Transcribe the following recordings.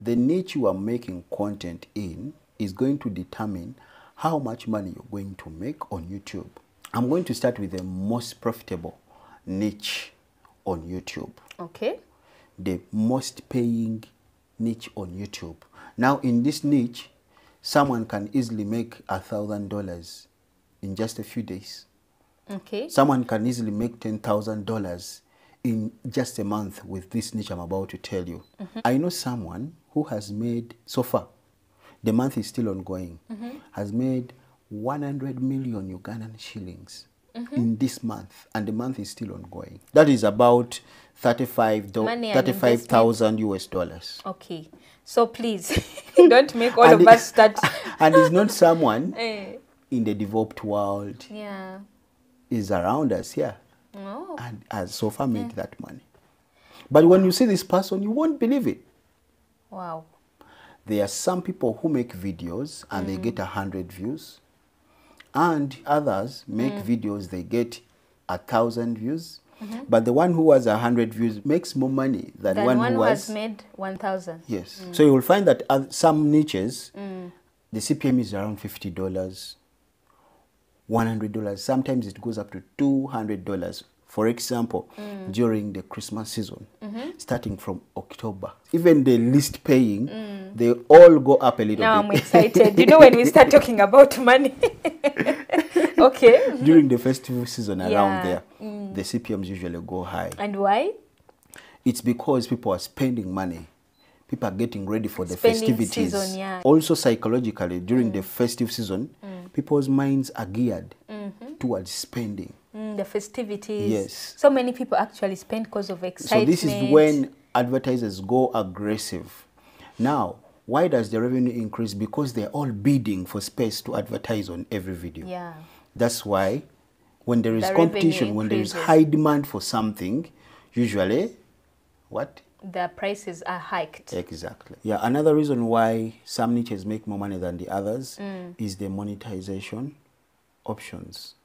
The niche you are making content in is going to determine how much money you're going to make on YouTube. I'm going to start with the most profitable niche on YouTube, Okay. the most paying niche on YouTube. Now, in this niche, someone can easily make a thousand dollars in just a few days. Okay. Someone can easily make $10,000 in just a month with this niche I'm about to tell you. Mm-hmm. I know someone who has made, so far, the month is still ongoing, has made 100 million Ugandan shillings in this month, and the month is still ongoing. That is about 35 do- 35,000 US dollars. Okay. So please don't make all And of us start. and it's not someone Eh, in the developed world yeah. is around us here. Oh. and has so far made that money. But when you see this person, you won't believe it. Wow. There are some people who make videos and they get a hundred views, and others make mm. videos they get a thousand views. Mm-hmm. But the one who has a hundred views makes more money than Then one, one who has has made 1,000. Yes. Mm. So you will find that some niches, mm. the CPM is around fifty dollars, one hundred dollars. Sometimes it goes up to two hundred dollars. For example, mm. during the Christmas season, mm-hmm. starting from October, even the least paying, mm. they all go up a little bit. Now I'm excited. you know when we start talking about money. okay. during the festival season around Yeah. there, mm. the CPMs usually go high. And why? It's because people are spending money. People are getting ready for the Spending festivities. season, yeah. Also, psychologically, during the festive season, people's minds are geared mm-hmm. towards spending. Mm, the festivities. Yes. So many people actually spend because of excitement. So, this is when advertisers go aggressive. Now, why does the revenue increase? Because they're all bidding for space to advertise on every video. Yeah. That's why when there is The competition, when there is high demand for something, usually, what? The prices are hiked. Exactly. Yeah, another reason why some niches make more money than the others Mm. is the monetization options,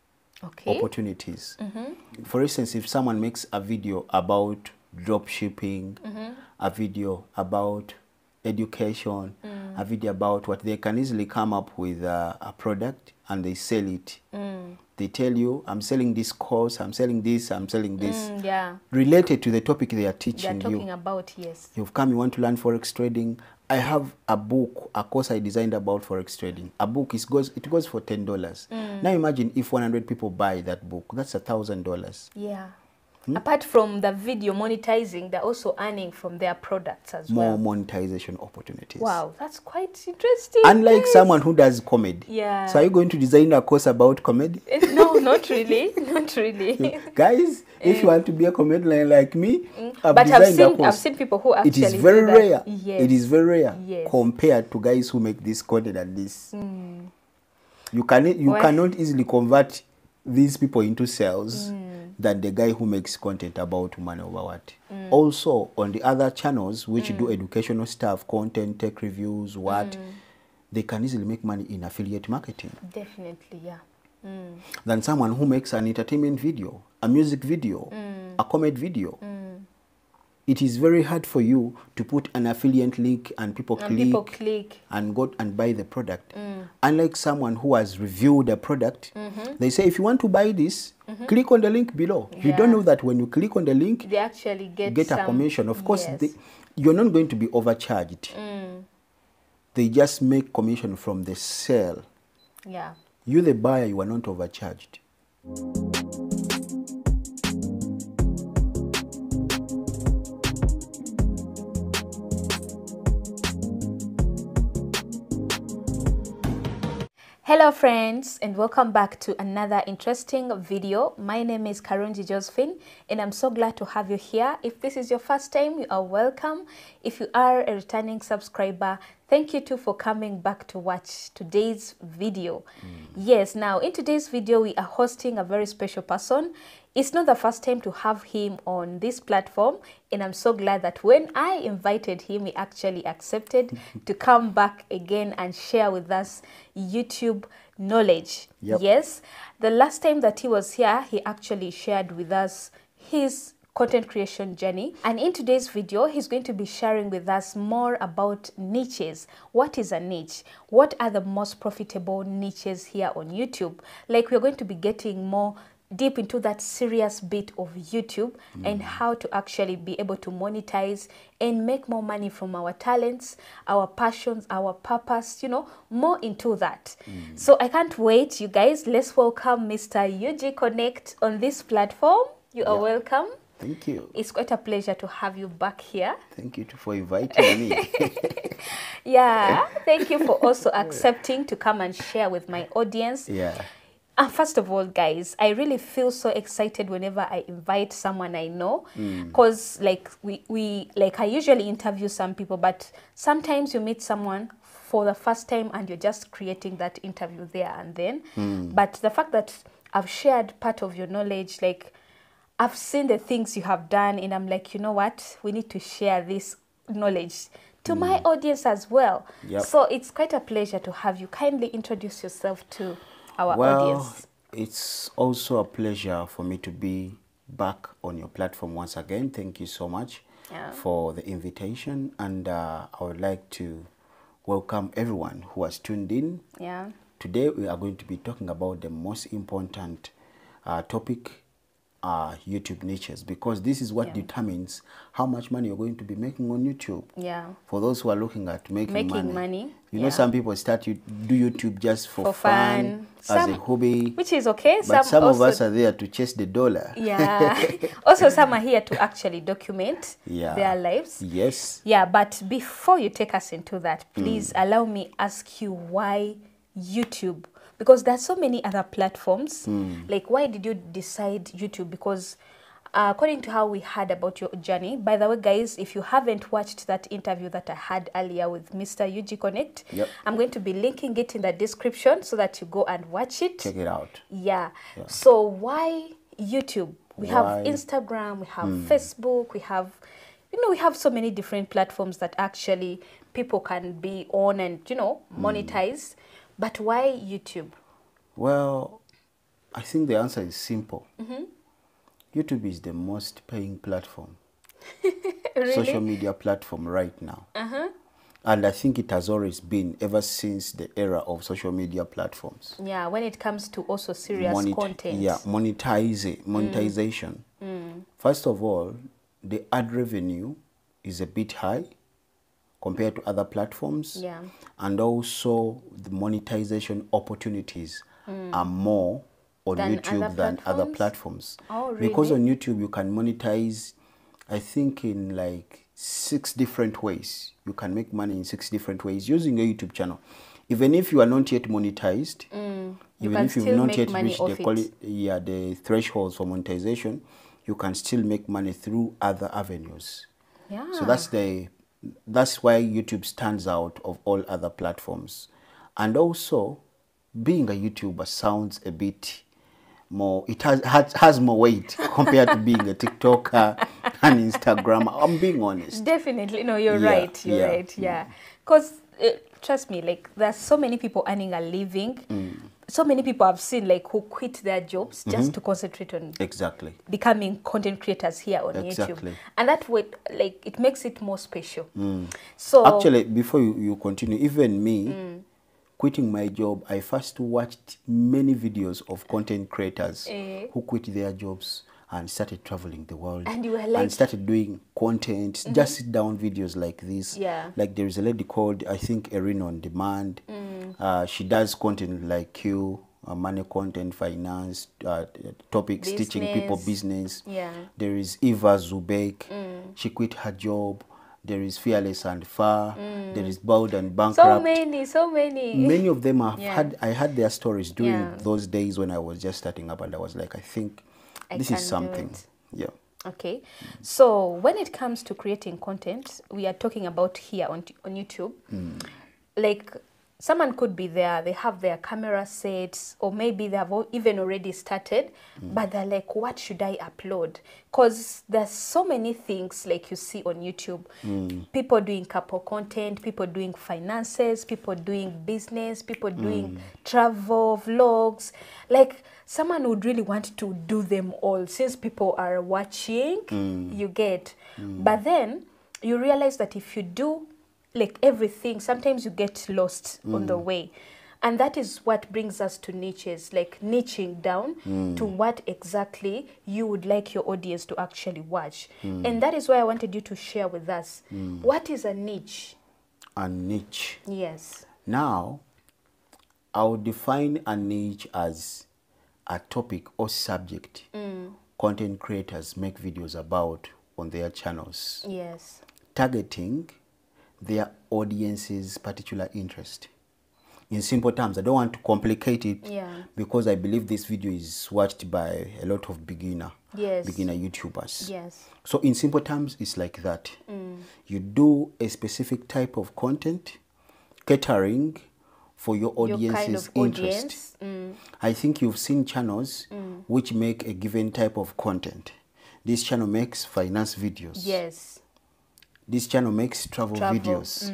Okay. opportunities. Mm-hmm. For instance, if someone makes a video about drop shipping, Mm-hmm. a video about education, Mm. a video about what they can easily come up with a, a product and they sell it. Mm. They tell you, I'm selling this course, I'm selling this, I'm selling this. Mm, yeah. Related to the topic they are teaching They are teaching you. talking about, yes. You've come, you want to learn forex trading. I have a book, a course I designed about forex trading. A book is goes it goes for ten dollars. Mm. Now imagine if one hundred people buy that book, that's a thousand dollars. Yeah. Hmm? Apart from the video monetizing, they're also earning from their products as More well. monetization opportunities. Wow, that's quite interesting. Unlike guys. someone who does comedy. Yeah. So are you going to design a course about comedy? Eh, No, not really. Not really. Guys, if you want to be a comedian like me, I've Mm. but I've designed a seen I've seen people who actually it is very rare. Yes. It is very rare Yes. compared to guys who make this content and this. You can you Well- cannot easily convert these people into sales Mm. Than the guy who makes content about money over what. Mm. Also, on the other channels which mm. do educational stuff, content, tech reviews, what, Mm. they can easily make money in affiliate marketing Definitely, yeah. Mm. than someone who makes an entertainment video, a music video, Mm. a comedy video. It is very hard for you to put an affiliate link and people And click people click. and go and buy the product. Mm. Unlike someone who has reviewed the product, mm-hmm. they say if you want to buy this, mm-hmm. click on the link below. You don't know that when you click on the link, They actually get get a some- commission. Of course, yes. they, you're not going to be overcharged. Mm. They just make commission from the sale. yeah. You, the buyer, you are not overcharged. Hello friends and welcome back to another interesting video. My name is Karungi Josephine and I'm so glad to have you here. If this is your first time, you are welcome. If you are a returning subscriber, thank you too for coming back to watch today's video. Hmm. Yes, now in today's video we are hosting a very special person. It's not the first time to have him on this platform, and I'm so glad that when I invited him, he actually accepted to come back again and share with us YouTube knowledge. Yep. Yes, the last time that he was here, he actually shared with us his content creation journey. And in today's video, he's going to be sharing with us more about niches. What is a niche? What are the most profitable niches here on YouTube? Like we're going to be getting more deep into that serious bit of YouTube and mm. how to actually be able to monetize and make more money from our talents, our passions, our purpose, you know, more into that. Mm. So I can't wait, you guys. Let's welcome Mr. UG Connect on this platform. You are Yeah. welcome. Thank you. It's quite a pleasure to have you back here. Thank you for inviting me. Yeah, thank you for also accepting to come and share with my audience. yeah. Uh, first of all, guys, I really feel so excited whenever I invite someone I know, hmm. because like we, we like I usually interview some people, but sometimes you meet someone for the first time and you're just creating that interview there and then. Hmm. But the fact that I've shared part of your knowledge, like I've seen the things you have done, and I'm like, you know what, we need to share this knowledge to my hmm. audience as well. Yep. So it's quite a pleasure to have you. Kindly introduce yourself to our well, audience. it's also a pleasure for me to be back on your platform once again. Thank you so much Yeah. for the invitation, and uh, I would like to welcome everyone who has tuned in. Yeah. Today, we are going to be talking about the most important uh, topic. Uh, YouTube niches because this is what Yeah. determines how much money you're going to be making on YouTube. Yeah. For those who are looking at making, Making money, money, you know, some people start you do YouTube just for, For fun, fun. as a hobby. Which is okay. But some, also, of us are there to chase the dollar. yeah. also, some are here to actually document Yeah. their lives. Yes. Yeah, but before you take us into that, Mm. please allow me ask you why YouTube? Because there's so many other platforms. Mm. Like, why did you decide YouTube? Because uh, according to how we heard about your journey, by the way, guys, if you haven't watched that interview that I had earlier with Mr. UG Connect, Yep. I'm going to be linking it in the description so that you go and watch it. Check it out. Yeah. Yeah. So why YouTube? We have Instagram, we have Facebook, we have you know, we have so many different platforms that actually people can be on and, you know, monetize. But why YouTube? Well, I think the answer is simple. Mm-hmm. YouTube is the most paying platform, Really? social media platform right now. Uh-huh. And I think it has always been ever since the era of social media platforms. Yeah, when it comes to also serious content. Yeah, monetize, monetization. Mm. Mm. First of all, the ad revenue is a bit high compared to other platforms. Yeah. And also the monetization opportunities are more on Than YouTube other than other platforms? Oh, Because on YouTube you can monetize I think in like six different ways. You can make money in six different ways using a YouTube channel. Even if you are not yet monetized, Mm. you even if you've not yet reached the quali- yeah, the thresholds for monetization, you can still make money through other avenues. Yeah. So that's the that's why YouTube stands out of all other platforms. And also, being a YouTuber sounds a bit more it has has, has more weight compared to being a TikToker and Instagram. I'm being honest. Definitely. No, you're Yeah, right. You're yeah. right. Yeah. Because, uh, trust me, like, there's so many people earning a living. Mm. So many people I've seen, like, who quit their jobs just to concentrate on Exactly. becoming content creators here on exactly. YouTube. And that way, like, it makes it more special. Mm. So, Mm. Actually, before you, you continue, even me Mm. quitting my job, I first watched many videos of content creators Eh. who quit their jobs and started traveling the world And you were like- and started doing content, just sit down videos like this. Yeah. Like there is a lady called I think Erin on Demand. Uh, she does content like you. Uh, money content, finance, uh, topics, teaching people Business. business. Yeah. There is Eva zu Beck. She quit her job. There is Fearless and Far. There is Bald and Bankrupt. so many, so many. Many of them have Yeah. had. I had their stories during Yeah. those days when I was just starting up, and I was like, I think I this is something. Yeah. Okay, so when it comes to creating content, we are talking about here on on YouTube. Mm. Like, someone could be there they have their camera sets or maybe they have even already started mm. but they're like what should i upload? Because there's so many things like you see on youtube. Mm. People doing couple content people doing finances people doing business people doing mm. travel vlogs. Like someone would really want to do them all. Since people are watching you get. But then you realize that if you do like everything. Sometimes you get lost on the mm. way. And that is what brings us to niches like niching down mm. to what exactly you would like your audience to actually watch. Mm. And that is why i wanted you to share with us what is a niche? A niche. yes. Now, I would define a niche as a topic or subject content creators make videos about on their channels, yes. Targeting their audience's particular interest. In simple terms, I don't want to complicate it Yeah. because I believe this video is watched by a lot of beginner Yes. beginner YouTubers. yes So in simple terms, it's like that. You do a specific type of content, catering for your audience's your kind of interest. audience mm, I think you've seen channels which make a given type of content. This channel makes finance videos. yes This channel makes travel, Travel, videos.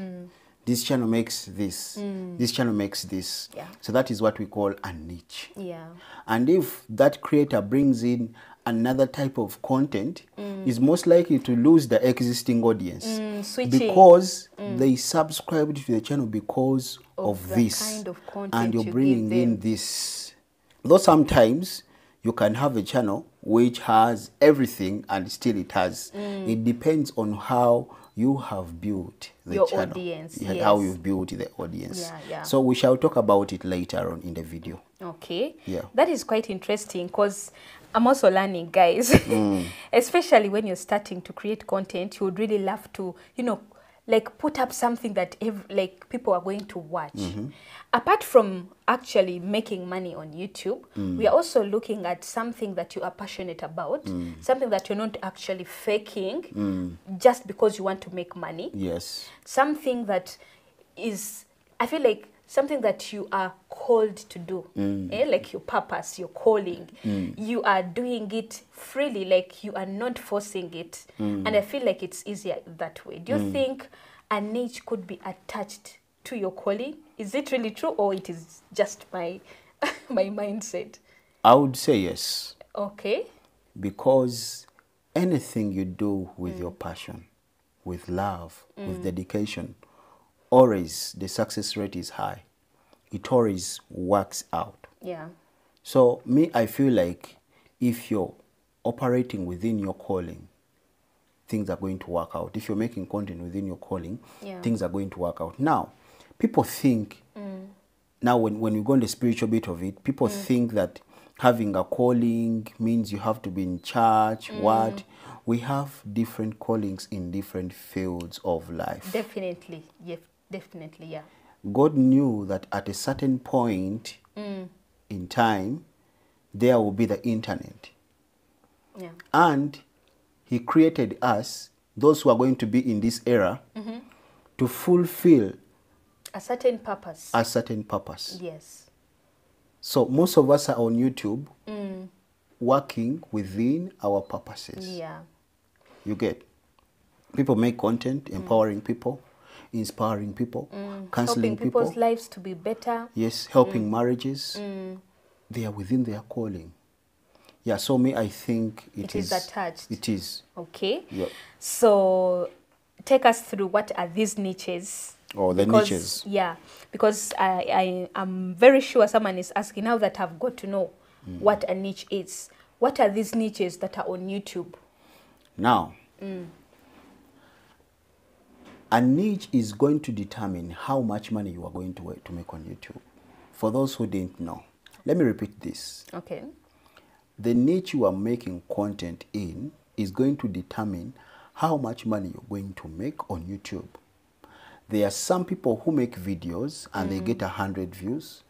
This channel makes this. This channel makes this. Yeah. So that is what we call a niche. yeah And if that creator brings in another type of content, is most likely to lose the existing audience Mm, switching. because they subscribed to the channel because Of of, this, kind of content and you're you bringing in this. Though sometimes you can have a channel which has everything and still it has. Mm. It depends on how you have built the Your channel, audience, Yeah, how you've built the audience. Yeah, yeah. So we shall talk about it later on in the video. Okay. Yeah. That is quite interesting because I'm also learning, guys. Mm. Especially when you're starting to create content, you would really love to, you know, like put up something that ev- like people are going to watch. Mm-hmm. Apart from actually making money on YouTube, mm. we are also looking at something that you are passionate about, mm. something that you're not actually faking mm. just because you want to make money. Yes. something that is i feel like something that you are called to do. Mm. Eh? like your purpose your calling. Mm. You are doing it freely like you are not forcing it. Mm. And i feel like it's easier that way. Do you think a niche could be attached to your calling? Is it really true or it is just my my mindset? I would say yes. okay. Because anything you do with your passion, with love, with dedication, always the success rate is high. It always works out. yeah So, me, I feel like if you're operating within your calling, things are going to work out. If you're making content within your calling, Yeah. things are going to work out. Now, people think, mm. now when, when we go on the spiritual bit of it, people mm. think that having a calling means you have to be in church, mm. what? We have different callings in different fields of life. definitely yeah definitely yeah. God knew that at a certain point mm. in time, there will be the internet. yeah. And He created us, those who are going to be in this era, mm-hmm. to fulfill a certain purpose. a certain purpose. yes. So most of us are on YouTube mm. working within our purposes. yeah. You get? People make content, empowering mm. people, inspiring people, mm. counseling helping people's people. lives to be better. Yes, helping mm. marriages. Mm. They are within their calling. Yeah, so me, I think It is attached. It is. Okay. Yep. So take us through what are these niches? Oh, the Because- niches. Yeah, because I, I am very sure someone is asking now that I've got to know Mm. what a niche is. What are these niches that are on YouTube? Now, a niche is going to determine how much money you are going to, to make on YouTube. For those who didn't know, let me repeat this. Okay. The niche you are making content in is going to determine how much money you're going to make on YouTube. There are some people who make videos and they mm. get a hundred views,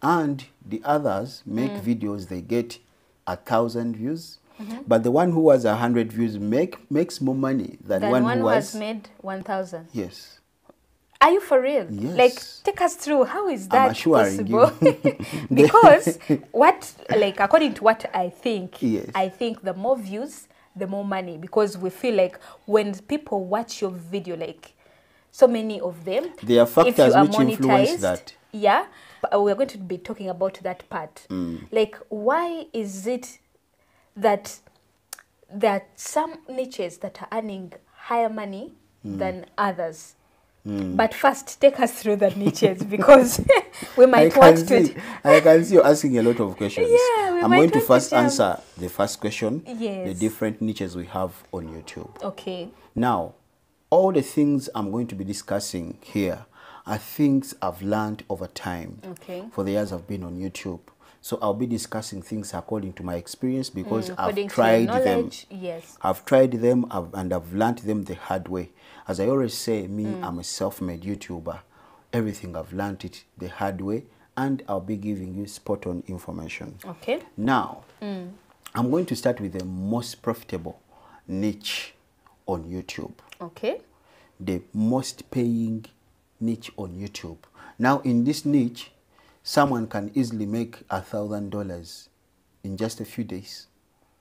and the others make mm. videos they get a thousand views. But the one who has a hundred views make makes more money than Then one, one who has has made 1,000. yes. Are you for real? Yes. Like, take us through. How is that possible? because what, like, according to what I think, Yes. I think the more views, the more money. Because we feel like when people watch your video, like, so many of them, There are factors are which influence that. Yeah, we're going to be talking about that part. Mm. Like, why is it that there are some niches that are earning higher money Mm. than others? But first, take us through the niches because we might want to. see, I can see you asking a lot of questions. Yeah, we I'm going to want to first answer the first question. The different niches we have on YouTube. Okay. Now, all the things I'm going to be discussing here are things I've learned over time Okay. for the years I've been on YouTube. So I'll be discussing things according to my experience because Mm, I've tried them. yes. I've tried them I've, and I've learned them the hard way. As I always say, me, Mm. I'm a self-made YouTuber. Everything I've learned it the hard way, and I'll be giving you spot-on information. Okay. Now, I'm going to start with the most profitable niche on YouTube, Okay. the most paying niche on YouTube. Now, in this niche, someone can easily make a thousand dollars in just a few days.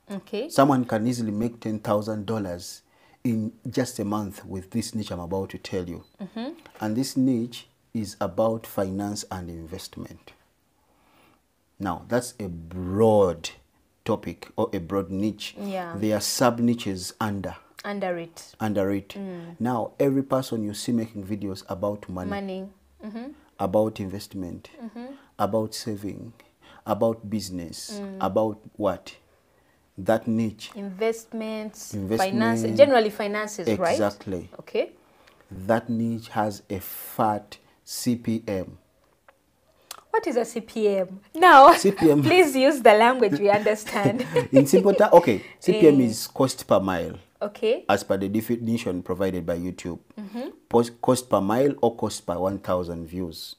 Okay. Someone can easily make ten thousand dollars in just a month with this niche I'm about to tell you. Mm-hmm. And this niche is about finance and investment. Now, that's a broad topic or a broad niche. Yeah. There are sub niches under Under it. under it. Mm. Now, every person you see making videos about money, Money. Mm-hmm. About investment, about saving, about business, about what? That niche. Investments, Investment. finance, generally finances, right? Exactly. Okay. That niche has a fat CPM. What is a CPM? Now, CPM. please use the language we understand. In simple terms, okay, CPM Eh. is cost per mile. Okay. as per the definition provided by YouTube. Mm-hmm. Pos- Cost per mile or cost per 1,000 views.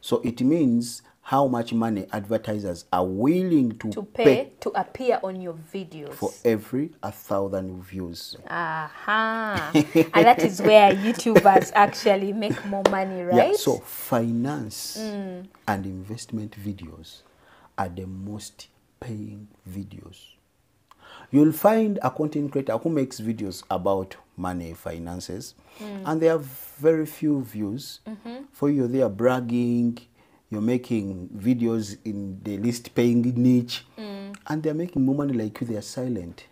So it means how much money advertisers are willing to, To pay to appear on your videos. for every a 1,000 views. Aha. and that is where YouTubers actually make more money, right? Mm. Yeah, so finance and investment videos are the most paying videos. You'll find a content creator who makes videos about money, finances, Mm. and they have very few views. Mm-hmm. For you, they are bragging, you're making videos in the least paying niche, Mm. and they're making more money like you, they are silent.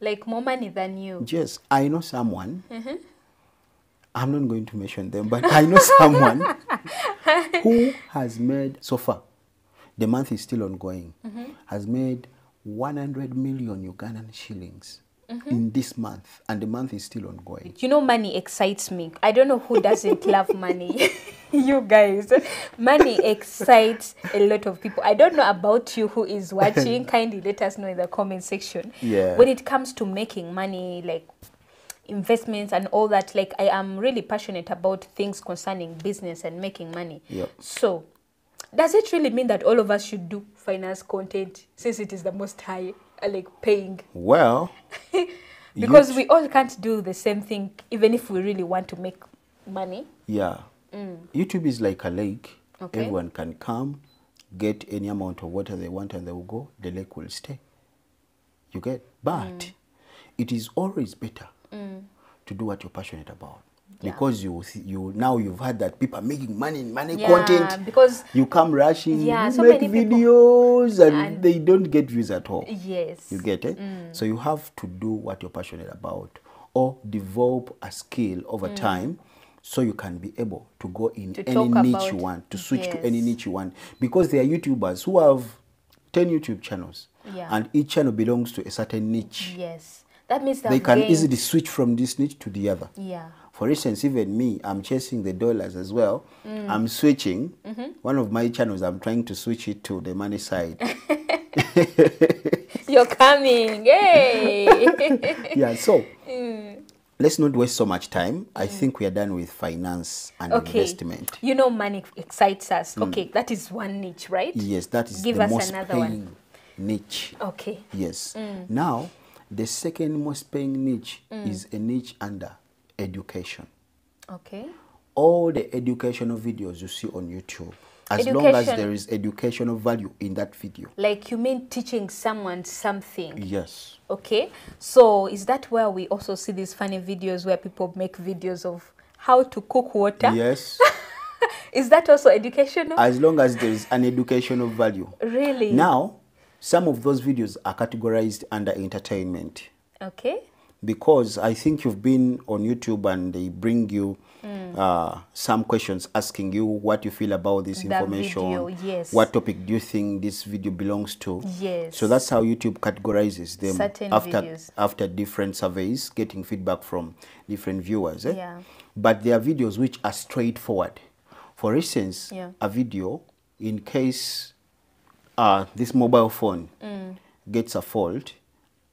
like more money than you. Yes, I know someone. Mm-hmm. I'm not going to mention them, but I know someone who has made so far. The month is still ongoing. Mm-hmm. Has made 100 million Ugandan shillings Mm-hmm. in this month, and the month is still ongoing. You know, money excites me. I don't know who doesn't love money. you guys, money excites a lot of people. I don't know about you who is watching. Kindly let us know in the comment section. Yeah. When it comes to making money, like investments and all that, like I am really passionate about things concerning business and making money. Yep. So, does it really mean that all of us should do finance content since it is the most high, uh, like paying? Well, Because we all can't do the same thing, even if we really want to make money. yeah, YouTube is like a lake. Mm. Okay. Everyone can come, get any amount of water they want, and they will go. The lake will stay. You get, but Mm. it is always better to do what you're passionate about. Yeah. Because you you now you've heard that people are making money in money Yeah, content. because- you come rushing, Yeah, you so make videos and, And- they don't get views at all. Yes. You get it? Mm. So you have to do what you're passionate about or develop a skill over mm. time so you can be able to go in To any niche about- you want, to switch to any niche you want. Because there are YouTubers who have 10 YouTube channels Yeah. and each channel belongs to a certain niche. Yes. That means They can gained- easily switch from this niche to the other. Yeah. For instance, even me, I'm chasing the dollars as well. I'm switching. One of my channels, I'm trying to switch it to the money side. You're coming. Hey. yeah, so let's not waste so much time. I think we are done with finance and okay. investment. Mm. You know, money excites us. Okay, that is one niche, right? Yes, that is Give the us most another one. niche. Okay. Yes. Mm. Now, the second most paying niche Mm. is a niche under education. Okay. all the educational videos you see on YouTube, as long as there is educational value in that video. Like you mean teaching someone something. Yes. Okay. So is that where we also see these funny videos where people make videos of how to cook water? Yes. Is that also educational? as long as there is an educational value. really? Now, some of those videos are categorized under entertainment Okay. Because I think you've been on YouTube and they bring you Hmm. uh, some questions asking you what you feel about this The information. video, yes. What topic do you think this video belongs to? Yes. So that's how YouTube categorizes them Certain after videos. after different surveys, getting feedback from different viewers. eh? Yeah. But there are videos which are straightforward. For instance, Yeah. a video in case uh, this mobile phone Mm. gets a fault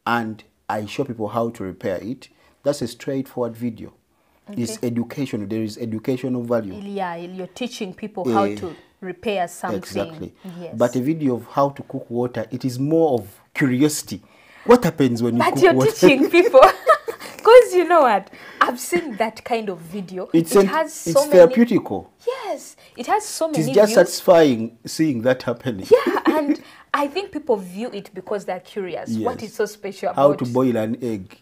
and I show people how to repair it, that's a straightforward video. It's educational. There is educational value. Yeah, you're teaching people how Eh, to repair something. Exactly. Yes. But a video of how to cook water, it is more of curiosity. What happens when you But cook you're water? teaching people. Because you know what? I've seen that kind of video. It's, it has it's many. therapeutical. Yes, it has so many just views. satisfying seeing that happening. Yeah, and I think people view it because they're curious. What Yes. is so special about How to boil an egg.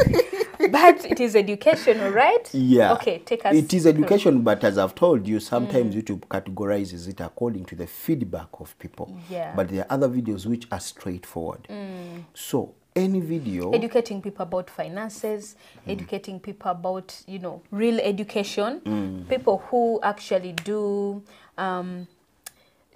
But it is educational, right? Yeah. Okay, take us. It is through. education, but as I've told you, sometimes mm. YouTube categorizes it according to the feedback of people. Yeah. But there are other videos which are straightforward. Mm. So any video Educating people about finances, mm. educating people about, you know, real education. People who actually do um,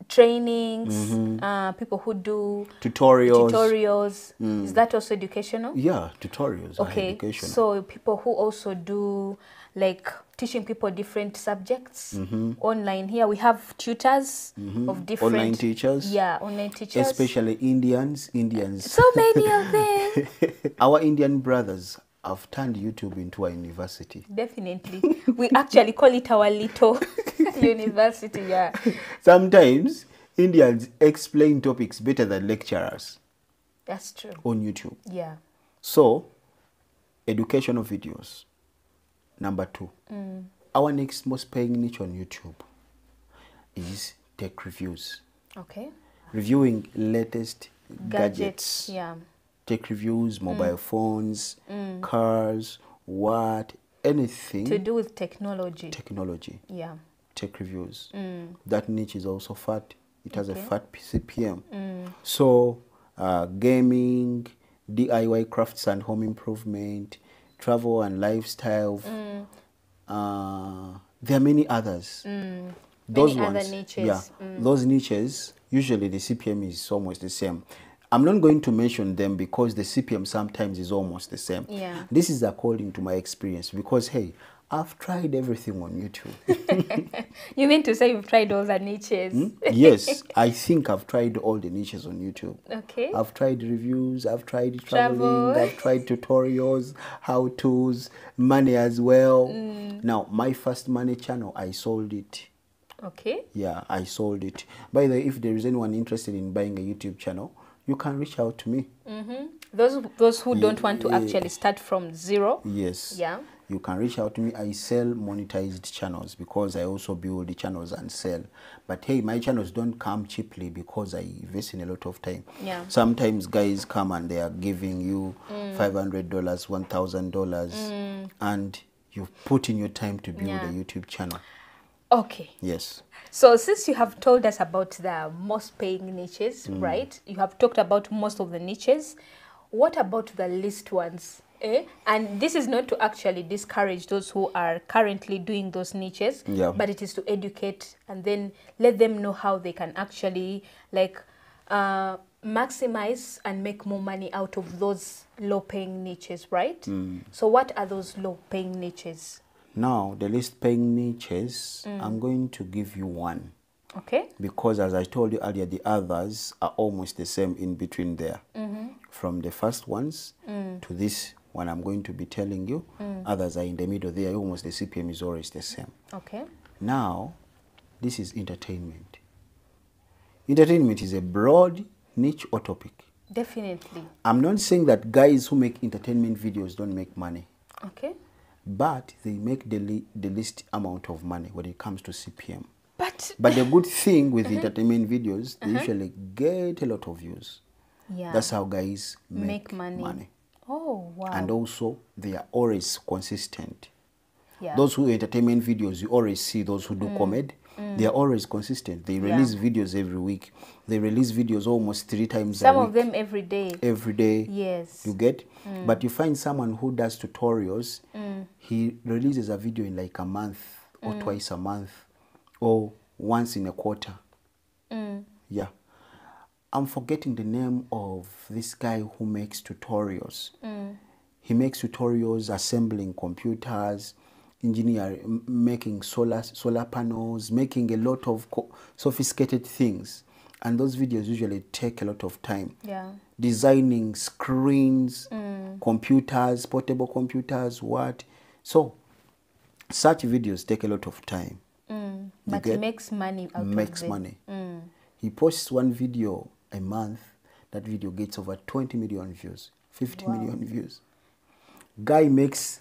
trainings, mm -hmm. uh, people who do tutorials. tutorials. mm. Is that also educational? Yeah, tutorials are Okay, educational. so people who also do like teaching people different subjects mm -hmm. online. Here we have tutors mm -hmm. of different Online teachers. Yeah, online teachers. Especially Indians. Indians. so many of them. Our Indian brothers have turned YouTube into a university. Definitely, we actually call it our little university. Yeah, Sometimes Indians explain topics better than lecturers that's true. on YouTube. Yeah. So, educational videos. Number two. Mm. Our next most paying niche on YouTube is tech reviews. Okay. Reviewing latest gadgets. Gadgets. Yeah. Tech reviews, Mm. mobile phones, cars, what, anything. To do with technology. technology. yeah. Tech reviews. That niche is also fat. It has Okay. a fat CPM. So, uh, gaming, DIY crafts and home improvement, travel and lifestyle. Uh, there are many others. Those Many other ones, niches. yeah, those niches. Usually the CPM is almost the same. I'm not going to mention them because the CPM sometimes is almost the same. Yeah. This is according to my experience because hey, I've tried everything on YouTube. You mean to say you've tried all the niches? yes, I think I've tried all the niches on YouTube. Okay. I've tried reviews, I've tried traveling, Travel. I've tried tutorials, how to's, money as well. Mm. Now, my first money channel, I sold it. Okay. Yeah, I sold it. By the way, if there is anyone interested in buying a YouTube channel, you can reach out to me. Mm -hmm. Those those who don't want to actually start from zero. Yes. Yeah. You can reach out to me. I sell monetized channels because I also build the channels and sell. But hey, my channels don't come cheaply because I invest in a lot of time. Yeah. Sometimes guys come and they are giving you Mm. five hundred dollars, one thousand dollars, and you've put in your time to build Yeah. a YouTube channel. Okay. Yes. So since you have told us about the most paying niches, Mm. right? You have talked about most of the niches. What about the least ones? Eh? And this is not to actually discourage those who are currently doing those niches, Yeah. but it is to educate and then let them know how they can actually like uh, maximize and make more money out of those low paying niches, right? Mm. So what are those low paying niches? Now the least paying niches, Mm. I'm going to give you one. Okay. because as I told you earlier, the others are almost the same in between there. Mm-hmm. From the first ones mm. to this one I'm going to be telling you, mm. others are in the middle there. Almost the CPM is always the same. Okay. Now, this is entertainment. Entertainment is a broad niche or topic. Definitely. I'm not saying that guys who make entertainment videos don't make money. Okay. But they make the, the least amount of money when it comes to CPM. But But the good thing with Mm-hmm. entertainment videos, they usually get a lot of views. yeah, That's how guys make, make money. money. Oh wow. And also, they are always consistent. yeah. Those who entertainment videos, you always see those who do Mm. comedy. They are always consistent. They release videos every week. They release videos almost three times Some a week. of them every day. every day. Yes. You get? Mm. But you find someone who does tutorials, he releases a video in like a month or Mm. twice a month or once in a quarter. Mm. Yeah. I'm forgetting the name of this guy who makes tutorials. Mm. He makes tutorials assembling computers, engineering, making solar solar panels, making a lot of co- sophisticated things. And those videos usually take a lot of time Yeah. designing screens, computers, portable computers, what. So, such videos take a lot of time. Mm. But he makes money out Makes of it. money. Mm. He posts one video a month. That video gets over 20 million views, fifty million views. Guy makes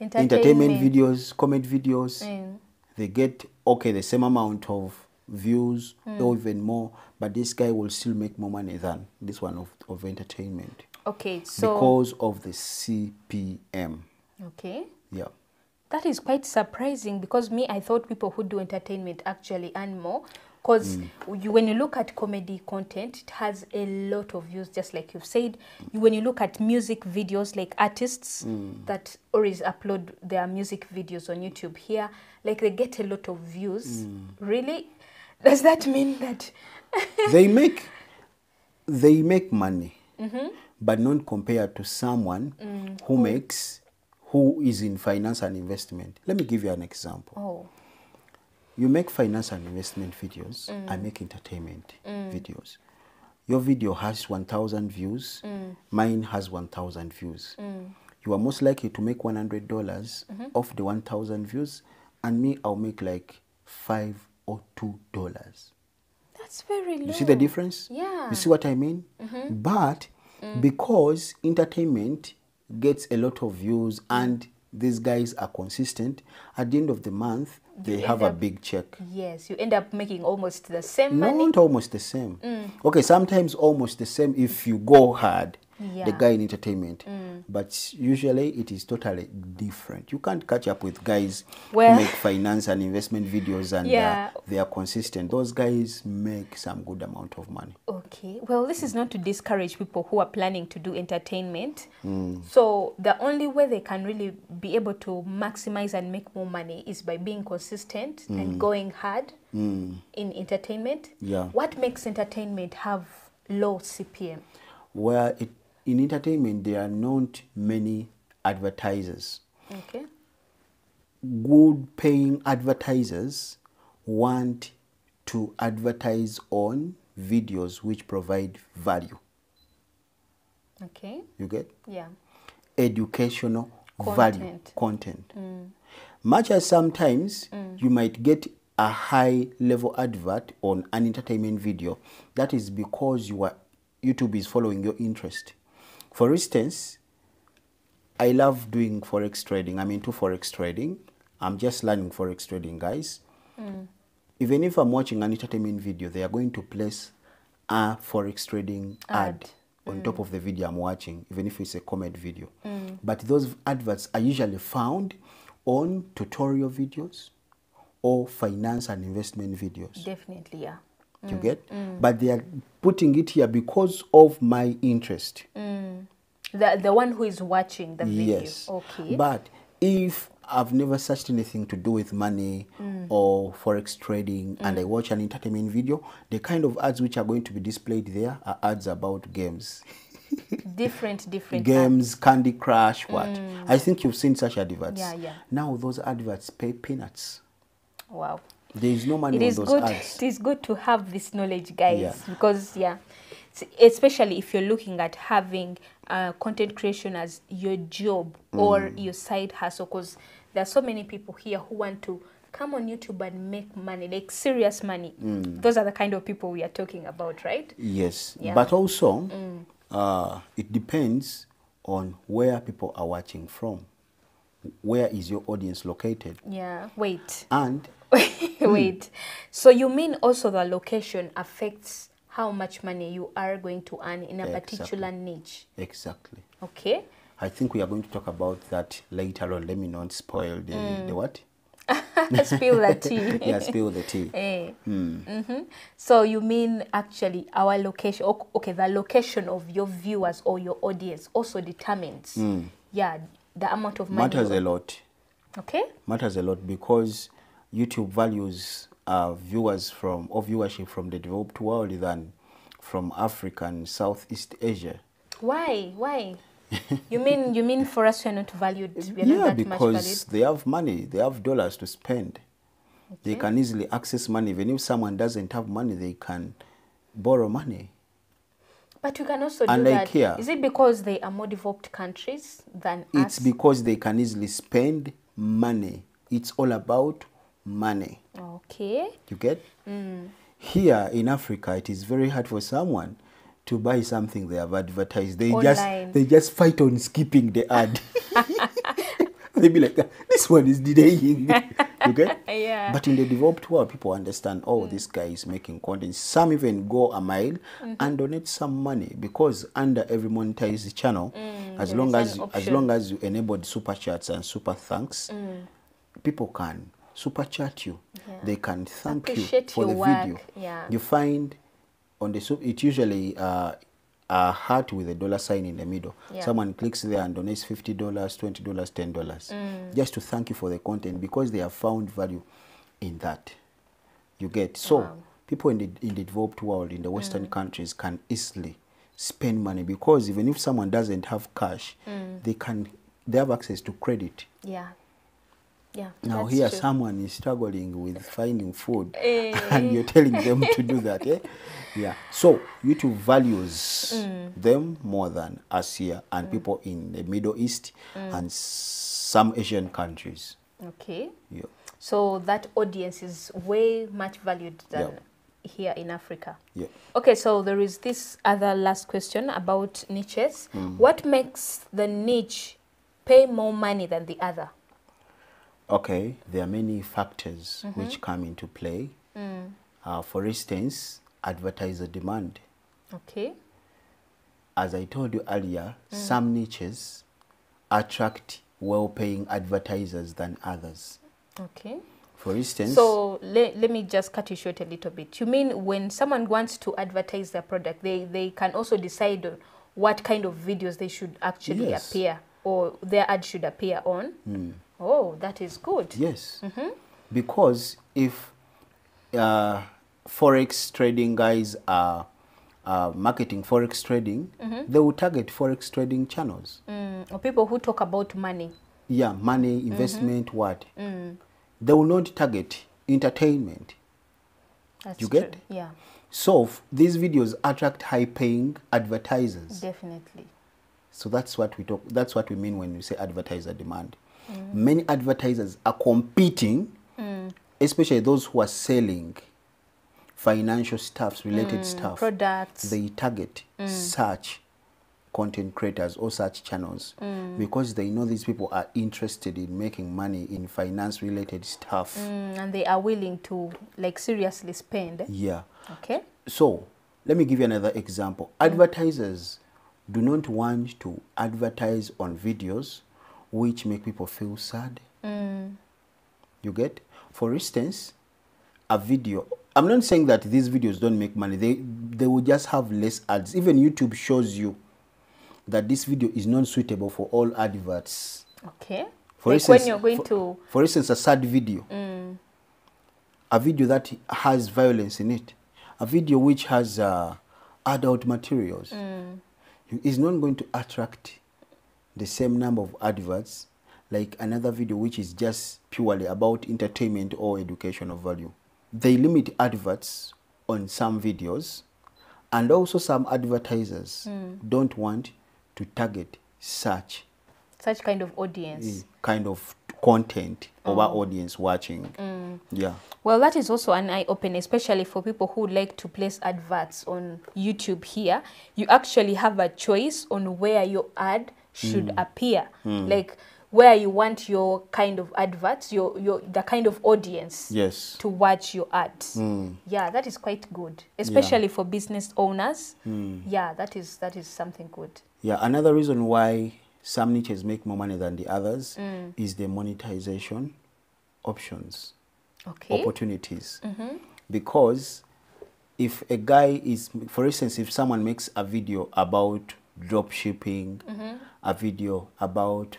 entertainment videos, comment videos. Mm. They get okay the same amount of views Mm. or even more, but this guy will still make more money than this one of, of entertainment Okay, so because of the CPM. okay. Yeah. That is quite surprising because me, I thought people who do entertainment actually earn more. Because you, when you look at comedy content, it has a lot of views, just like you've said. You, when you look at music videos, like artists that always upload their music videos on YouTube here, like they get a lot of views. Really? Does that mean that? they make they make money, Mm-hmm. but not compared to someone Mm. who makes who is in finance and investment. Let me give you an example. Oh, You make finance and investment videos. Mm. I make entertainment videos. Your video has 1,000 views. Mm. Mine has 1,000 views. You are most likely to make $100 Mm-hmm. off the 1,000 views, and me, I'll make like five or two dollars. that's very low. You see the difference? Yeah. You see what I mean? But because entertainment gets a lot of views and these guys are consistent, at the end of the month, they have end a big check. Yes, you end up making almost the same money. Not almost the same. Mm. Okay, sometimes almost the same if you go hard, the guy in entertainment. But usually it is totally different. You can't catch up with guys Well- who make finance and investment videos and Yeah. uh, they are consistent. Those guys make some good amount of money. Okay. Well, this is not to discourage people who are planning to do entertainment. Mm. So, the only way they can really be able to maximize and make more money is by being consistent and going hard in entertainment. Mm. Yeah. What makes entertainment have low CPM? Where it, in entertainment, there are not many advertisers. Okay. Good paying advertisers want to advertise on videos which provide value. Okay. You get? Yeah. educational value Content. content. Much as sometimes mm. you might get a high level advert on an entertainment video, that is because you are YouTube is following your interest. For instance, I love doing forex trading. I'm into forex trading. I'm just learning forex trading, guys. Mm. Even if I'm watching an entertainment video, they are going to place a forex trading ad, Ad. on mm. top of the video I'm watching, even if it's a comedy video. Mm. But those adverts are usually found on tutorial videos or finance and investment videos. Definitely, yeah. You mm, get? Mm. But they are putting it here because of my interest. Mm. The, the one who is watching the video. Yes. Okay. But if I've never searched anything to do with money Mm. or forex trading and I watch an entertainment video, the kind of ads which are going to be displayed there are ads about games. different, different. games, Candy Crush, what? I think you've seen such adverts. Yeah, yeah. Now those adverts pay peanuts. Wow. There is no money it on is those good ads. it is good to have this knowledge guys Yeah. because yeah especially if you're looking at having uh, content creation as your job or Mm. your side hustle because there are so many people here who want to come on youtube and make money like serious money Mm. those are the kind of people we are talking about right Yes, Yeah. Mm. but also uh, it depends on where people are watching from. where is your audience located Yeah. Wait. and Wait. So you mean also the location affects how much money you are going to earn in a Exactly. particular niche? exactly Okay. i think we are going to talk about that later on let me not spoil the, Mm. the what Spill the tea. yeah spill the tea Eh. Mhm. So you mean actually our location? Okay, the location of your viewers or your audience also determines, yeah, the amount of money. Mm. matters a lot Okay. matters a lot because YouTube values uh, viewers from or viewership from the developed world than from Africa and Southeast Asia. Why? Why? you mean you mean for us we are not valued? We are not yeah, that much valued. because they have money, they have dollars to spend. They can easily access money. Even if someone doesn't have money, they can borrow money. But you can also do And I that. care. Is it because they are more developed countries than It's us? because they can easily spend money. It's all about money. okay. You get? Mm. Here in Africa, it is very hard for someone to buy something they have advertised. They Online. just they just fight on skipping the ad. they be like, this one is delaying. you get? Yeah. Mm. But in the developed world, people understand. Oh, this guy is making content. Some even go a mile Mm-hmm. and donate some money because under every monetized channel, as Mm, there long as an as option. long as you enabled super chats and super thanks, Mm. people can super chat you. Yeah. They can thank you for the work, video. yeah. You find on the soup, it usually uh, a heart with a dollar sign in the middle. Yeah. Someone clicks there and donates fifty dollars, twenty dollars, ten dollars, Mm. just to thank you for the content because they have found value in that. You get so Wow. people in the in the developed world in the Western Mm. countries can easily spend money because even if someone doesn't have cash, Mm. they can they have access to credit. Yeah. Yeah. Now here true. someone is struggling with finding food Eh. and you're telling them to do that. Eh? Yeah. So YouTube values Mm. them more than us here and people in the Middle East Mm. and some Asian countries. Okay. Yeah. So that audience is way much valued than Yeah. here in Africa. Yeah. Okay, so there is this other last question about niches. Hmm. What makes the niche pay more money than the other? Okay, there are many factors Mm-hmm. which come into play. Mm. Uh, for instance, advertiser demand. Okay. As I told you earlier, Mm. some niches attract well-paying advertisers than others. Okay. For instance, So le- let me just cut you short a little bit. You mean when someone wants to advertise their product, they, they can also decide on what kind of videos they should actually Yes. appear or their ad should appear on? Hmm. Oh, that is good. Yes. Mm-hmm. Because if uh, forex trading guys are uh, marketing forex trading, Mm-hmm. they will target forex trading channels. Mm, or people who talk about money. Yeah, money, Mm-hmm. investment, what? Mm, They will not target entertainment. that's You true. get? Yeah, So f- these videos attract high-paying advertisers. definitely. So that's what we talk. That's what we mean when we say advertiser demand. Mm. Many advertisers are competing, especially those who are selling financial stuffs, related stuff. Mm, Products. They target Mm. such content creators or such channels Mm. because they know these people are interested in making money in finance related stuff. Mm, and they are willing to like seriously spend. Yeah. Okay. So, let me give you another example. Advertisers do not want to advertise on videos which make people feel sad. Mm, You get? For instance, a video. I'm not saying that these videos don't make money. They they will just have less ads. Even YouTube shows you that this video is not suitable for all adverts. okay. For like instance, when you're going for, to for instance, a sad video, mm, a video that has violence in it, a video which has uh, adult materials, mm, is not going to attract the same number of adverts like another video which is just purely about entertainment or educational value. They limit adverts on some videos, and also some advertisers don't want to target such such kind of audience. eh, kind of content or Oh. our audience watching. Mm. Yeah. Well, that is also an eye opener, especially for people who like to place adverts on YouTube here. You actually have a choice on where your ad should appear. Like where you want your kind of adverts, your your the kind of audience Yes. to watch your ads. Hmm. Yeah, that is quite good, especially for business owners. Hmm. Yeah, that is that is something good. Yeah, another reason why some niches make more money than the others Mm. is the monetization options, Okay. opportunities. Because if a guy is, for instance, if someone makes a video about drop shipping, a video about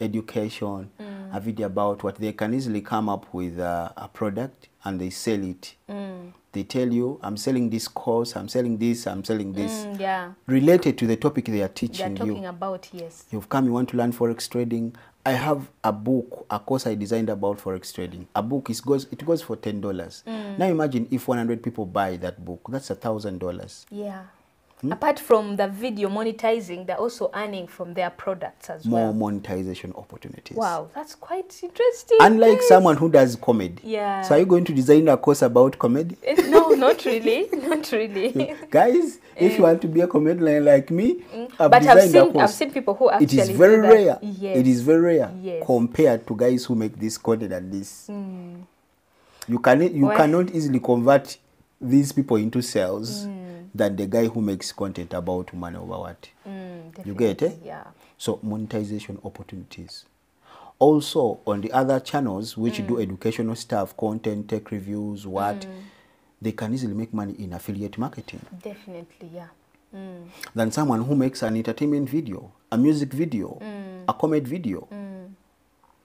education, mm. a video about what they can easily come up with a, a product and they sell it. Mm. They tell you, I'm selling this course, I'm selling this, I'm selling mm, this. Mm, yeah, Related to the topic they are teaching they are talking you. about yes. You've come, you want to learn forex trading. I have a book, a course I designed about forex trading. A book is goes it goes for ten dollars. Now imagine if one hundred people buy that book, that's a thousand dollars. Yeah. Hmm? Apart from the video monetizing, they're also earning from their products as More well. More monetization opportunities. Wow, that's quite interesting. Unlike guys. someone who does comedy. Yeah. So are you going to design a course about comedy? Eh, no, not really, not really. Guys, if you want to be a comedian like me, I've Mm. but I've designed a seen. I've seen people who actually it is very rare. Yes. It is very rare Yes. compared to guys who make this content and this. You can you Why- cannot easily convert these people into sales Mm. Than the guy who makes content about money over what. Mm, You get it? definitely, Yeah. So monetization opportunities. Also on the other channels which do Mm. educational stuff, content, tech reviews, what, they can easily make money in affiliate marketing Definitely, yeah. Mm. than someone who makes an entertainment video, a music video, Mm. a comedy video.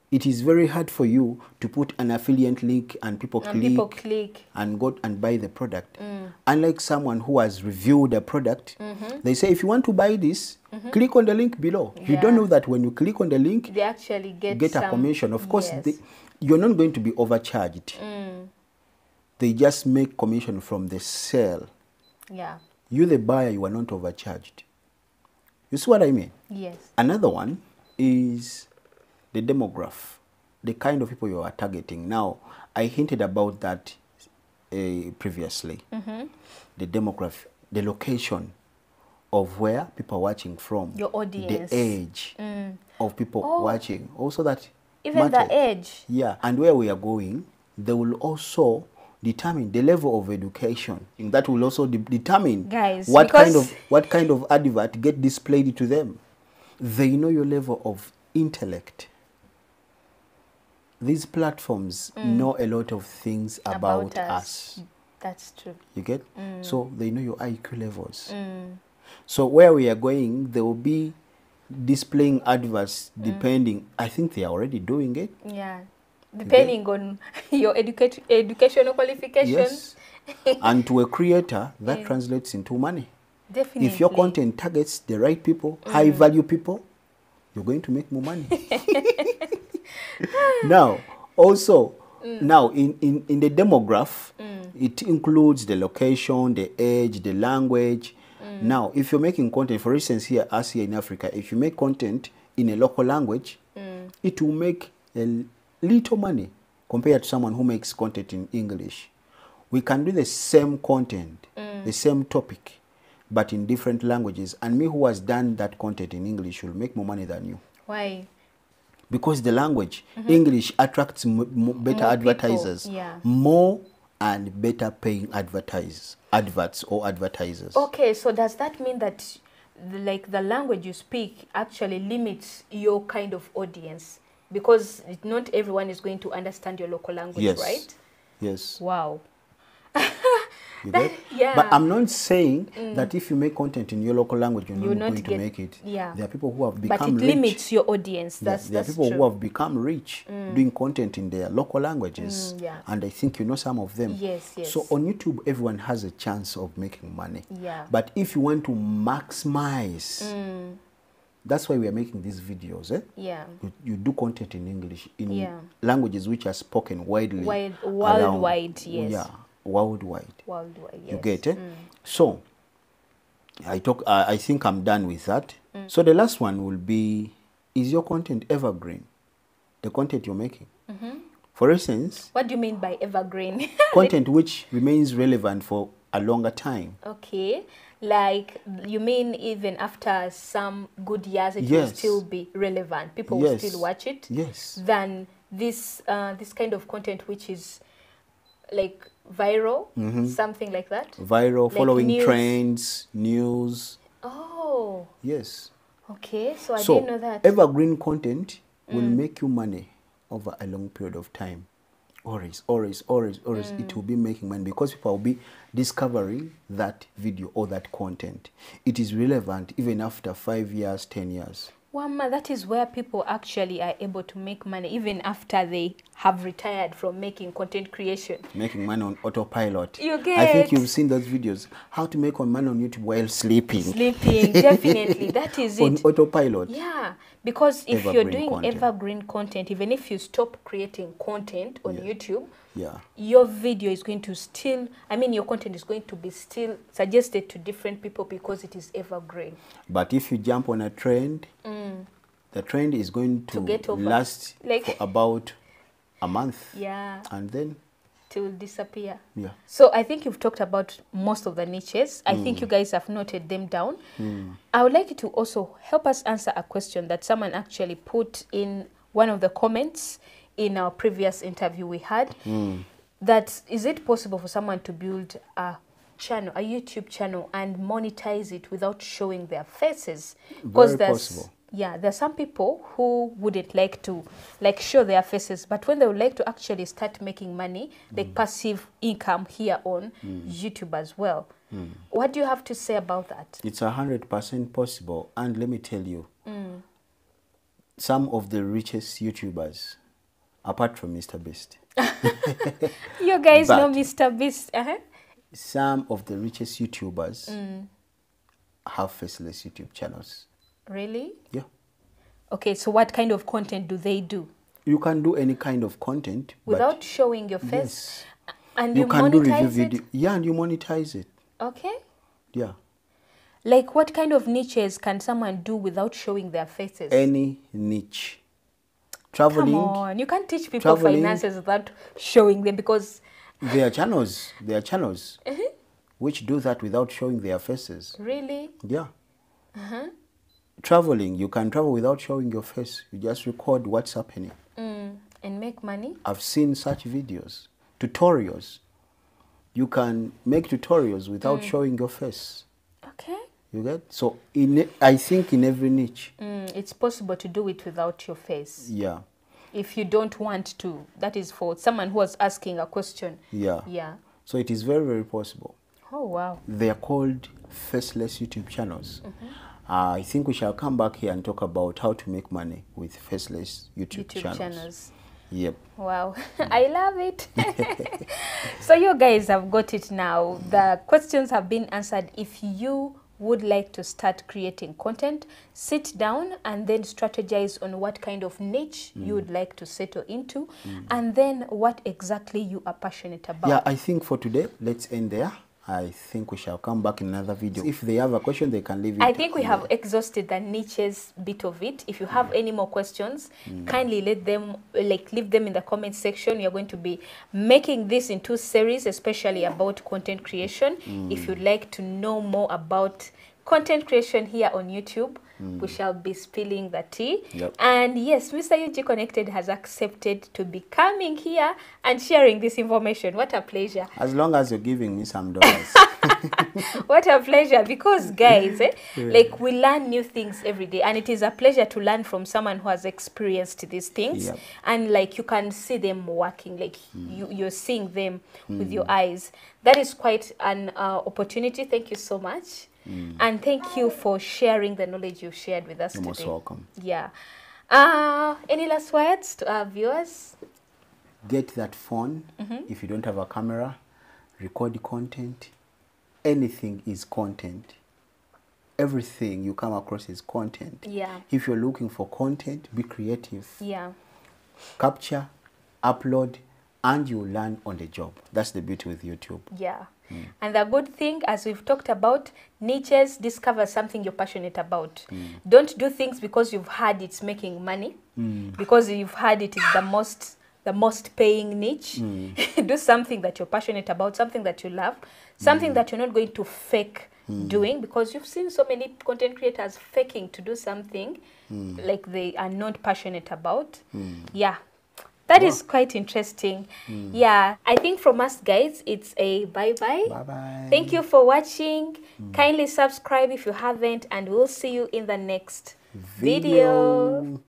It is very hard for you to put an affiliate link and people And click people click. and go and buy the product. Unlike someone who has reviewed a product, they say if you want to buy this, click on the link below. You don't know that when you click on the link, They actually get get a some- commission. Of course, yes. they, you're not going to be overcharged. Mm. They just make commission from the sale. yeah. You, the buyer, you are not overcharged. You see what I mean? Yes. Another one is the demograph, the kind of people you are targeting. Now, I hinted about that uh, previously. The demograph, the location of where people are watching from, Your audience. the age of people Oh. watching. Also, that Even the age. Yeah, and where we are going, they will also determine the level of education. And that will also de- determine Guys, what kind of what kind of advert get displayed to them. They know your level of intellect. These platforms know a lot of things about, us. That's true. You get? Mm. So they know your IQ levels. So where we are going, they will be displaying adverts Mm. depending. I think they are already doing it. Yeah. Depending on your educate, educational qualifications. Yes. and to a creator, that translates into money. Definitely. If your content targets the right people, high value people, you're going to make more money. now, also, now in, in, in the demograph, mm. it includes the location, the age, the language. Mm. Now, if you're making content, for instance, here, us here in Africa, if you make content in a local language, mm. it will make a little money compared to someone who makes content in English. We can do the same content, the same topic, but in different languages. And me, who has done that content in English, will make more money than you Why? Because the language mm-hmm. English attracts m- m- better More advertisers, people, yeah. more and better paying advertise adverts or advertisers. Okay, so does that mean that the, like the language you speak actually limits your kind of audience because not everyone is going to understand your local language, Yes. right? Yes. Wow. You get? yeah. But I'm not saying that if you make content in your local language, you're You're not, going get- to make it. yeah. There are people who have become But it rich. limits your audience. Yeah, That's there are people true. who have become rich doing content in their local languages. Mm, yeah. And I think you know some of them. Yes, yes. So on YouTube, everyone has a chance of making money. Yeah. But if you want to maximize, Mm. that's why we are making these videos. Eh? yeah. You, you do content in English, in Yeah. languages which are spoken widely. Wide- around- worldwide, yes. Yeah, worldwide. Worldwide. Yes. You get it? So, I talk. Uh, I think I'm done with that. So the last one will be: Is your content evergreen? The content you're making. For instance, What do you mean by evergreen? content which remains relevant for a longer time. Okay. Like you mean even after some good years it will still be relevant. People will still watch it Yes. than this uh, this kind of content which is like viral, mm-hmm. something like that. Viral, Like following news. trends, news. Oh, Yes. okay. So I so didn't know that. evergreen content will mm. make you money over a long period of time. Always, always, always, always, it mm. will be making money because people will be discovering that video or that content. It is relevant even after five years, ten years. Wama, that is where people actually are able to make money even after they have retired from making content creation. Making money on autopilot. You get... I think you've seen those videos. How to make money on YouTube while sleeping. Sleeping, definitely. That is on it. autopilot. Yeah, because if evergreen you're doing content. evergreen content, even if you stop creating content on yeah. YouTube, Yeah. your video is going to still, I mean, your content is going to be still suggested to different people because it is evergreen. But if you jump on a trend, the trend is going to, Mm. To get over. last Like- for about a month. Yeah, And then, it will disappear. yeah. So I think you've talked about most of the niches. I think you guys have noted them down. I would like you to also help us answer a question that someone actually put in one of the comments in our previous interview we had. Hmm. That is it possible for someone to build a channel, a YouTube channel, and monetize it without showing their faces? Very there's possible. yeah, there are some people who wouldn't like to like show their faces, but when they would like to actually start making money, like hmm. passive income here on hmm. YouTube as well. What do you have to say about that? It's a hundred percent possible. And let me tell you, Mm. some of the richest YouTubers, apart from Mr. Beast, You guys know Mr. Beast. Uh-huh. some of the richest YouTubers Mm. have faceless YouTube channels. Really? Yeah. Okay, so what kind of content do they do You can do any kind of content without showing your face? Yes. And you, you can do review monetize it? video. Yeah, and you monetize it. Okay. Yeah. Like what kind of niches can someone do without showing their faces? Any niche. Come Traveling, on, you can't teach people Traveling. finances without showing them because there are channels. There are channels Uh-huh. which do that without showing their faces. really, Yeah. Uh-huh. Traveling, you can travel without showing your face. You just record what's happening. mm, and make money. I've seen such videos, tutorials. You can make tutorials without Mm. showing your face. Okay. You get so in I think in every niche. Mm, it's possible to do it without your face. Yeah, If you don't want to, that is for someone who was asking a question. yeah. Yeah. So it is very very possible. Oh wow. They are called faceless YouTube channels. Mm-hmm. Uh, I think we shall come back here and talk about how to make money with faceless YouTube, YouTube channels. channels. Yep. Wow, I love it. so you guys have got it now. The questions have been answered. If you would like to start creating content, sit down and then strategize on what kind of niche mm. you would like to settle into mm. and then what exactly you are passionate about. Yeah, I think for today, let's end there. I think we shall come back in another video. If they have a question, they can leave it. I think we have exhausted the niches bit of it. If you have any more questions, mm. kindly let them like leave them in the comment section. We are going to be making this into series, especially about content creation. If mm. you'd like to know more about content creation here on YouTube, we shall be spilling the tea. Yep. And yes, Mr. UG Connected has accepted to be coming here and sharing this information. What a pleasure. As long as you're giving me some dollars. what a pleasure because guys eh, like we learn new things every day and it is a pleasure to learn from someone who has experienced these things Yep. and like you can see them working like you, you're seeing them with your eyes that is quite an uh, opportunity thank you so much and thank you for sharing the knowledge you've shared with us You're most today welcome. yeah uh, any last words to our viewers Get that phone. Mm-hmm. If you don't have a camera, record content. Anything is content. Everything you come across is content. yeah If you're looking for content, be creative. yeah Capture, upload, and you learn on the job. That's the beauty with YouTube. Yeah. And the good thing, as we've talked about, niches, discover something you're passionate about. Mm. Don't do things because you've heard it's making money, mm. because you've heard it is the most the most paying niche. Mm. do something that you're passionate about, something that you love, something mm. that you're not going to fake mm. doing because you've seen so many content creators faking to do something mm. like they are not passionate about. Mm. Yeah. That is quite interesting. Hmm. Yeah, I think from us guys, it's a bye bye. Bye bye. Thank you for watching. Hmm. Kindly subscribe if you haven't, and we'll see you in the next video. Video.